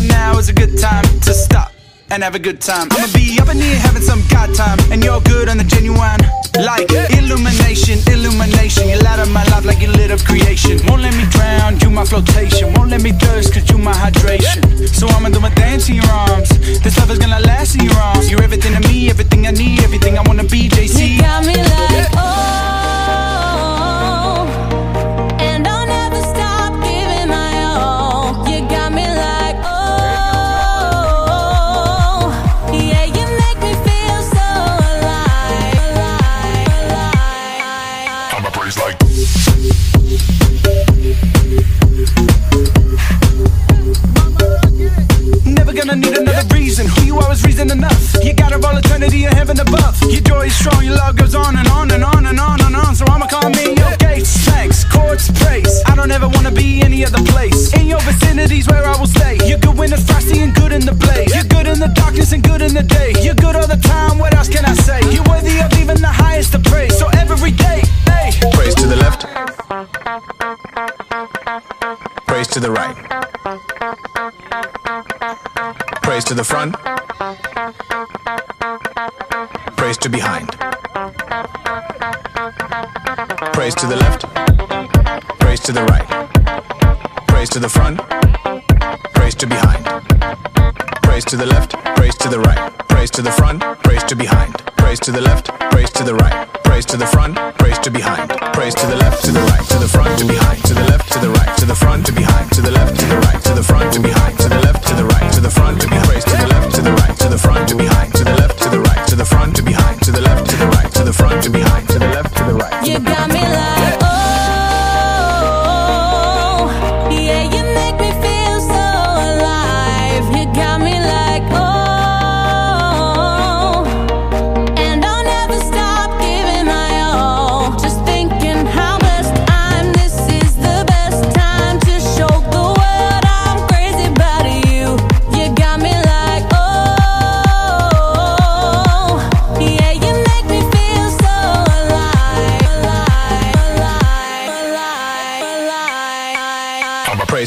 now is a good time to stop and have a good time. I'ma be up in here having some god time, and you're good on the genuine. Like illumination, illumination. You light up my life like you lit up creation. Won't let me drown, you my flotation. Won't let me thirst, cause you my hydration. So I'ma do my dance in your arms. This love is gonna need another reason. Who you is reason enough. You got of all eternity in heaven above. Your joy is strong, your love goes on and on and on and on and on. So I'ma call me your gates, thanks, courts, praise. I don't ever wanna be any other place. In your vicinity's where I will stay. You're good when it's frosty and good in the blaze. You're good in the darkness and good in the day. You're good all the time. What else can I say? You're worthy of even the highest of praise. So every day, hey. Praise to the left. Praise to the right. Praise to the front. Praise to behind. Praise to the left. Praise to the right. Praise to the front. Praise to behind. Praise to the left. Praise to the right. Praise to the front. Praise to behind. Praise to the left. Praise to the right. Praise to the front. Praise to behind. Praise to the left. To the right. To the front. To behind. To the left. To the right. To the front. To behind. To the left. To the right. To the front. To behind.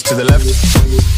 To the left.